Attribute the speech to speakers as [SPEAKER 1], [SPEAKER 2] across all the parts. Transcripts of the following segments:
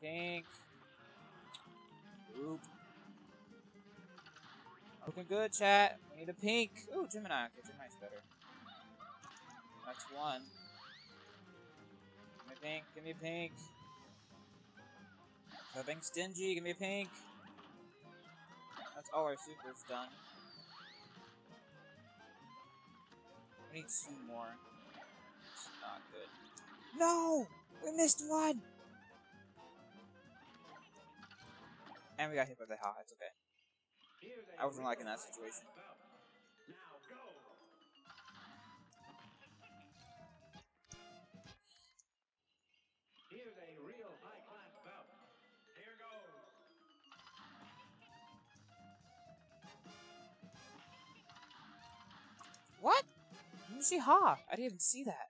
[SPEAKER 1] pink. Oop. Looking good, chat. We need a pink. Ooh, Gemini. Okay, Gemini's better. That's one. Give me pink. Give me pink. Stop being stingy. Give me a pink. That's all our supers done. We need two more. Not good. No! We missed one! And we got hit by the hot. It's okay. I wasn't liking that situation.
[SPEAKER 2] Here's a real high-class bout. Here goes.
[SPEAKER 1] What? She ha? I didn't even see that.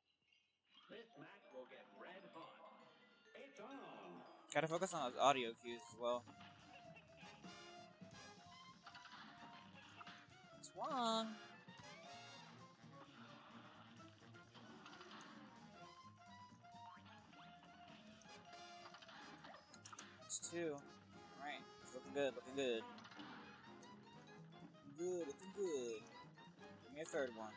[SPEAKER 2] This match will get red hot. It's on.
[SPEAKER 1] Gotta focus on those audio cues as well. One. It's two. Alright, looking good, looking good. Looking good, looking good. Give me a third one.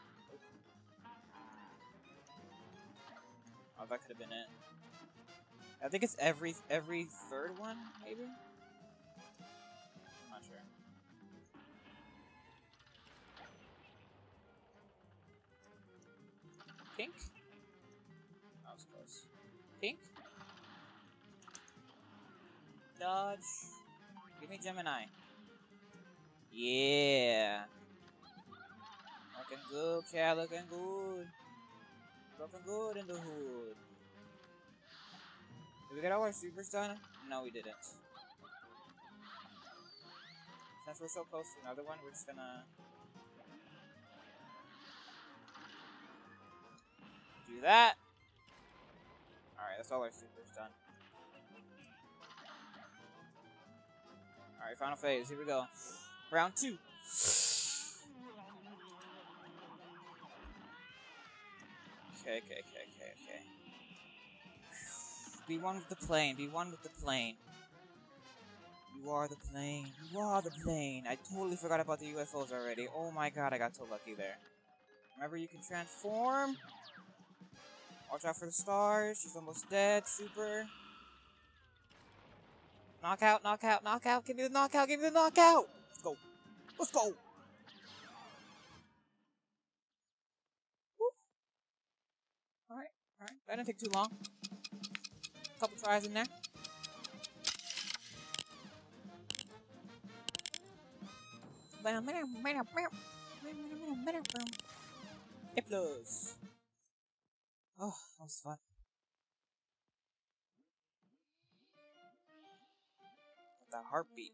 [SPEAKER 1] Oh, that could have been it. I think it's every every third one, maybe. Pink. That was close. Pink. Dodge. Give me Gemini. Yeah. Looking good, cat. Looking good. Looking good in the hood. Did we get all our supers done? No, we didn't. Since we're so close to another one, we're just gonna... That. Alright, that's all our supers done. Alright, final phase. Here we go. Round two. Okay, okay, okay, okay, okay. Be one with the plane. Be one with the plane. You are the plane. You are the plane. I totally forgot about the UFOs already. Oh my god, I got so lucky there. Remember, you can transform. Watch out for the stars. She's almost dead. Super. Knockout, knockout, knockout. Give me the knockout. Give me the knockout. Let's go. Let's go. Alright, alright. That didn't take too long. Couple tries in there. Diplos. Oh, that was fun. That heartbeat.